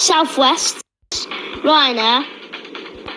Southwest, Ryanair,